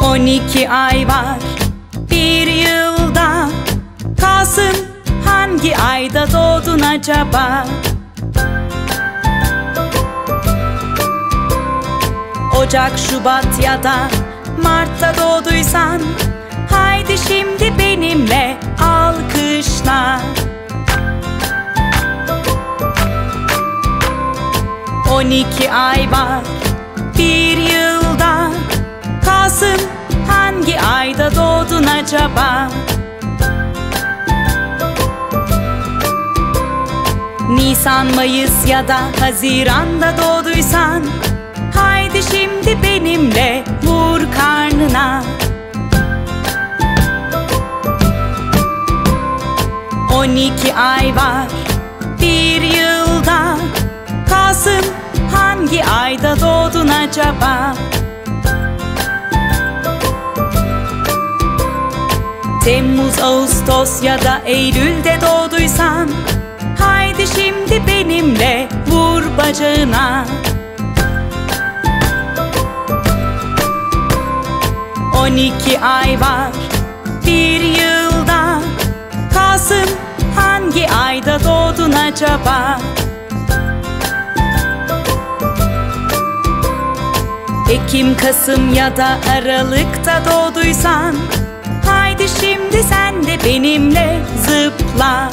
12 ay var. Bir yılda Kasım hangi ayda doğdun acaba? Ocak, Şubat ya da Mart'ta doğduysan Haydi şimdi benimle alkışla. On iki ay var Kasım hangi ayda doğdun acaba? Nisan, Mayıs ya da Haziran'da doğduysan Haydi şimdi benimle vur karnına On iki ay var bir yılda Kasım hangi ayda doğdun acaba? Temmuz, Ağustos ya da Eylül'de doğduysan Haydi şimdi benimle vur bacağına On iki ay var bir yılda Kasım hangi ayda doğdun acaba? Ekim, Kasım ya da Aralık'ta doğduysan şimdi sen de benimle zıpla